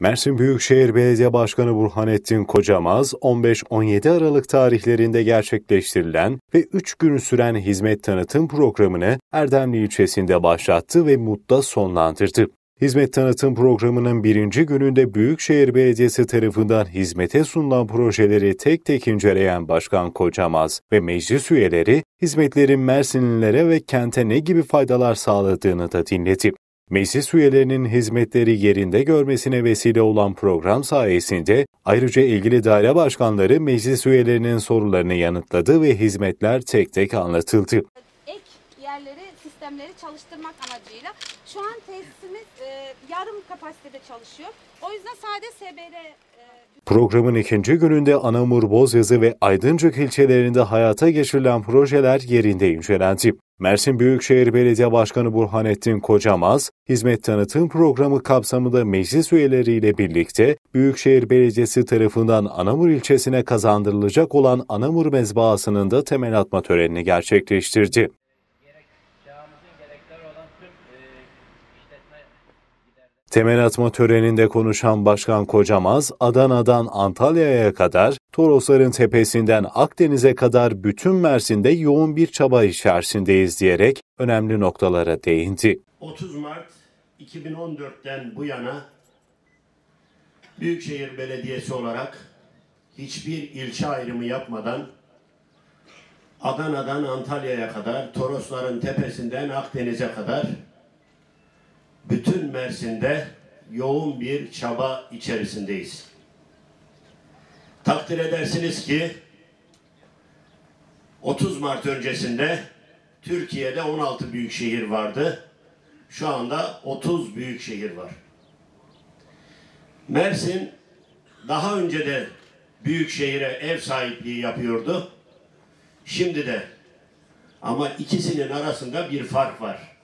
Mersin Büyükşehir Belediye Başkanı Burhanettin Kocamaz, 15-17 Aralık tarihlerinde gerçekleştirilen ve 3 gün süren hizmet tanıtım programını Erdemli ilçesinde başlattı ve Mut'ta sonlandırdı. Hizmet tanıtım programının birinci gününde Büyükşehir Belediyesi tarafından hizmete sunulan projeleri tek tek inceleyen Başkan Kocamaz ve meclis üyeleri hizmetlerin Mersinlilere ve kente ne gibi faydalar sağladığını da dinledi. Meclis üyelerinin hizmetleri yerinde görmesine vesile olan program sayesinde ayrıca ilgili daire başkanları meclis üyelerinin sorularını yanıtladı ve hizmetler tek tek anlatıldı. Ek yerleri, sistemleri çalıştırmak amacıyla şu an tesisimiz e, yarım kapasitede çalışıyor. O yüzden sadece SBR e, Programın ikinci gününde Anamur, Bozyazı ve Aydıncık ilçelerinde hayata geçirilen projeler yerinde incelendi. Mersin Büyükşehir Belediye Başkanı Burhanettin Kocamaz, hizmet tanıtım programı kapsamında meclis üyeleriyle birlikte Büyükşehir Belediyesi tarafından Anamur ilçesine kazandırılacak olan Anamur mezbahasının da temel atma törenini gerçekleştirdi. Temel atma töreninde konuşan Başkan Kocamaz, Adana'dan Antalya'ya kadar, Torosların tepesinden Akdeniz'e kadar bütün Mersin'de yoğun bir çaba içerisindeyiz diyerek önemli noktalara değindi. 30 Mart 2014'ten bu yana Büyükşehir Belediyesi olarak hiçbir ilçe ayrımı yapmadan Adana'dan Antalya'ya kadar, Torosların tepesinden Akdeniz'e kadar bütün Mersin'de yoğun bir çaba içerisindeyiz. Takdir edersiniz ki 30 Mart öncesinde Türkiye'de 16 büyük şehir vardı. Şu anda 30 büyük şehir var. Mersin daha önce de büyük şehire ev sahipliği yapıyordu. Şimdi de ama ikisinin arasında bir fark var.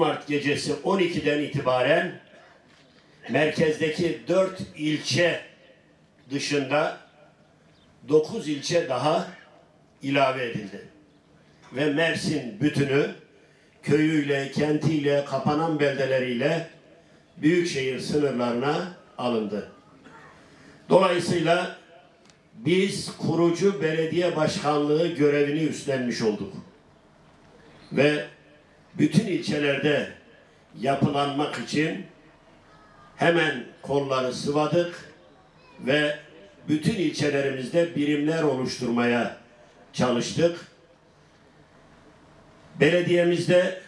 30 Mart gecesi 12'den itibaren merkezdeki 4 ilçe dışında 9 ilçe daha ilave edildi. Ve Mersin bütünü köyüyle, kentiyle, kapanan beldeleriyle büyükşehir sınırlarına alındı. Dolayısıyla biz kurucu belediye başkanlığı görevini üstlenmiş olduk. Ve bütün ilçelerde yapılanmak için hemen kolları sıvadık ve bütün ilçelerimizde birimler oluşturmaya çalıştık. Belediyemizde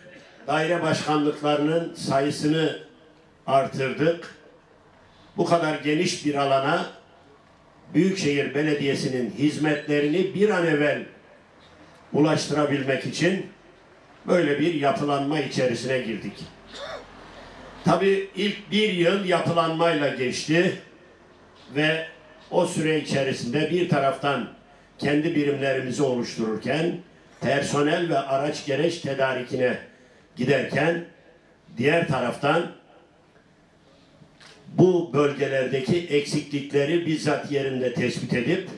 daire başkanlıklarının sayısını artırdık. Bu kadar geniş bir alana Büyükşehir Belediyesi'nin hizmetlerini bir an evvel ulaştırabilmek için böyle bir yapılanma içerisine girdik. Tabii ilk bir yıl yapılanmayla geçti ve o süre içerisinde bir taraftan kendi birimlerimizi oluştururken personel ve araç gereç tedarikine giderken diğer taraftan bu bölgelerdeki eksiklikleri bizzat yerinde tespit edip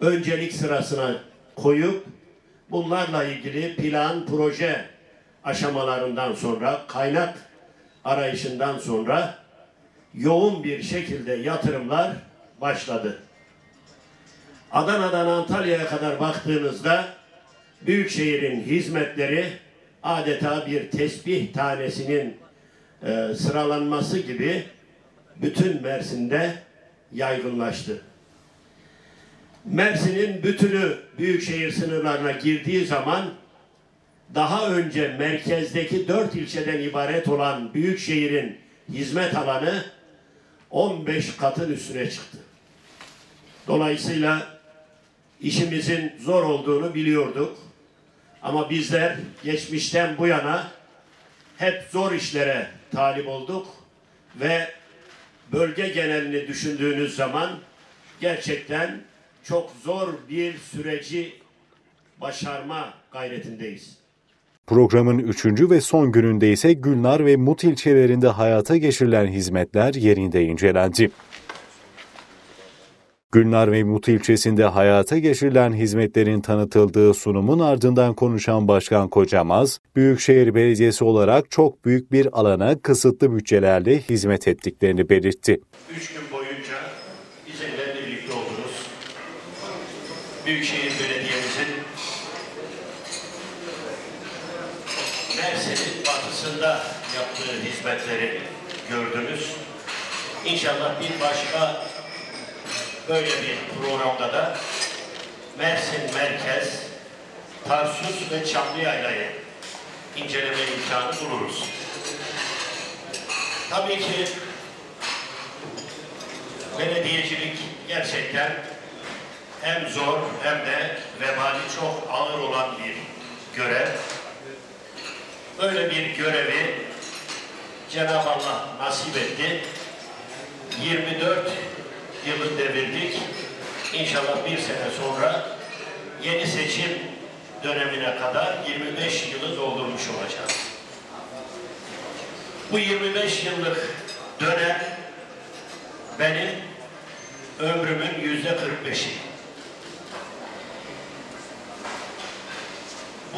öncelik sırasına koyup bunlarla ilgili plan, proje aşamalarından sonra kaynak arayışından sonra yoğun bir şekilde yatırımlar başladı. Adana'dan Antalya'ya kadar baktığınızda Büyükşehir'in hizmetleri adeta bir tesbih tanesinin e, sıralanması gibi bütün Mersin'de yaygınlaştı. Mersin'in bütünü büyükşehir sınırlarına girdiği zaman daha önce merkezdeki dört ilçeden ibaret olan büyükşehirin hizmet alanı 15 katın üstüne çıktı. Dolayısıyla işimizin zor olduğunu biliyorduk. Ama bizler geçmişten bu yana hep zor işlere talip olduk ve bölge genelini düşündüğünüz zaman gerçekten çok zor bir süreci başarma gayretindeyiz. Programın üçüncü ve son gününde ise Gülnar ve Mut ilçelerinde hayata geçirilen hizmetler yerinde incelendi. Gülnar ve Mut ilçesinde hayata geçirilen hizmetlerin tanıtıldığı sunumun ardından konuşan Başkan Kocamaz, Büyükşehir Belediyesi olarak çok büyük bir alana kısıtlı bütçelerle hizmet ettiklerini belirtti. Üç gün boyunca bizimle birlikte oldunuz. Büyükşehir Mersin'in batısında yaptığı hizmetleri gördünüz. İnşallah bir başka böyle bir programda da Mersin Merkez, Tarsus ve Çamlıyayla'yı inceleme imkanı buluruz. Tabii ki belediyecilik gerçekten hem zor hem de vebali çok ağır olan bir görev. Böyle bir görevi Cenab-ı Allah nasip etti. 24 yılı devirdik. İnşallah bir sene sonra yeni seçim dönemine kadar 25 yılı doldurmuş olacağız. Bu 25 yıllık dönem benim ömrümün yüzde 45'i.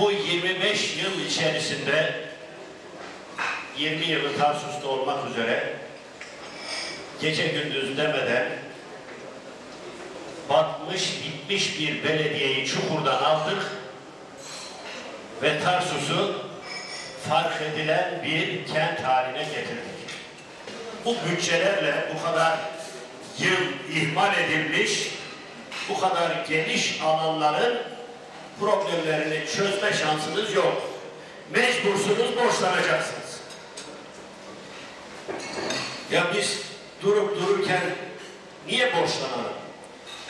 Bu 25 yıl içerisinde 20 yılı Tarsus'ta olmak üzere gece gündüz demeden batmış bitmiş bir belediyeyi çukurdan aldık ve Tarsus'u fark edilen bir kent haline getirdik. Bu bütçelerle bu kadar yıl ihmal edilmiş, bu kadar geniş alanların problemlerini çözme şansınız yok. Mecbursunuz borçlanacaksınız. Ya biz durup dururken niye borçlanalım?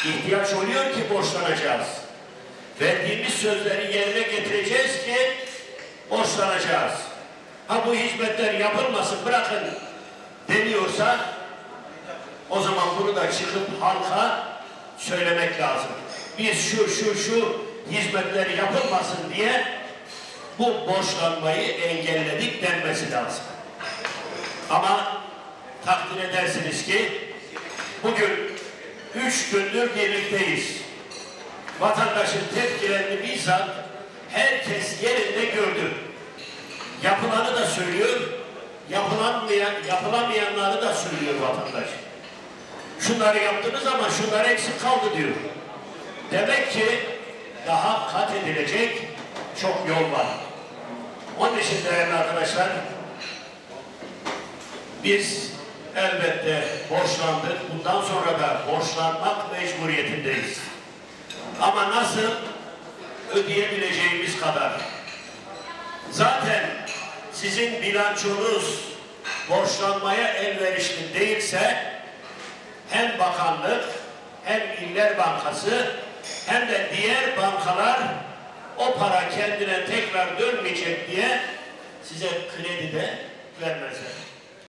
İhtiyaç oluyor ki borçlanacağız. Verdiğimiz sözleri yerine getireceğiz ki borçlanacağız. Ha bu hizmetler yapılmasın bırakın deniyorsa o zaman bunu da çıkıp halka söylemek lazım. Biz şu şu şu hizmetler yapılmasın diye bu borçlanmayı engelledik denmesi lazım. Ama takdir edersiniz ki bugün üç gündür birlikteyiz. Vatandaşın tepkilerini bizzat herkes yerinde gördü. Yapılanı da söylüyor, yapılanmayan, yapılamayanları da söylüyor vatandaş. Şunları yaptınız ama şunlar eksik kaldı diyor. Demek ki daha kat edilecek çok yol var. Onun için değerli arkadaşlar, biz elbette borçlandık. Bundan sonra da borçlanmak mecburiyetindeyiz. Ama nasıl? Ödeyebileceğimiz kadar. Zaten sizin bilançonuz borçlanmaya elverişli değilse hem bakanlık hem İller Bankası hem de diğer bankalar o para kendine tekrar dönmeyecek diye size kredi de vermezler.